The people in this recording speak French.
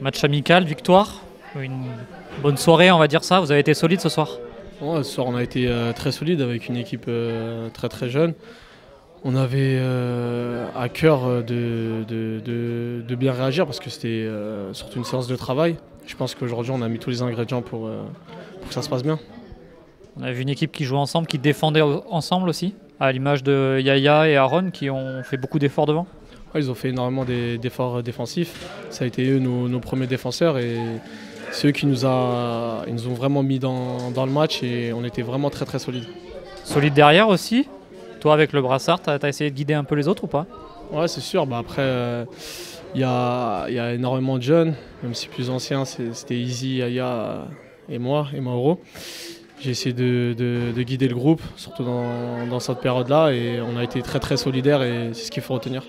Match amical, victoire, une bonne soirée, on va dire ça. Vous avez été solide ce soir Ouais, ce soir, on a été euh, très solide avec une équipe euh, très très jeune. On avait euh, à cœur de, de- de- de bien réagir parce que c'était surtout une séance de travail. Je pense qu'aujourd'hui, on a mis tous les ingrédients pour, pour que ça se passe bien. On a vu une équipe qui jouait ensemble, qui défendait ensemble aussi, à l'image de Yaya et Aaron qui ont fait beaucoup d'efforts devant. Ouais, ils ont fait énormément d'efforts défensifs. Ça a été eux nos, nos premiers défenseurs et c'est eux qui nous, a, ils nous ont vraiment mis dans, dans le match et on était vraiment très très solides. Solide derrière aussi. Toi, avec le brassard, tu as, essayé de guider un peu les autres ou pas? Ouais, c'est sûr. Bah, après, euh, il y, a, il y a énormément de jeunes, même si plus anciens, c'était Easy, Aya et moi, et Mauro. J'ai essayé de, de- de guider le groupe, surtout dans, dans cette période-là, et on a été très très solidaires et c'est ce qu'il faut retenir.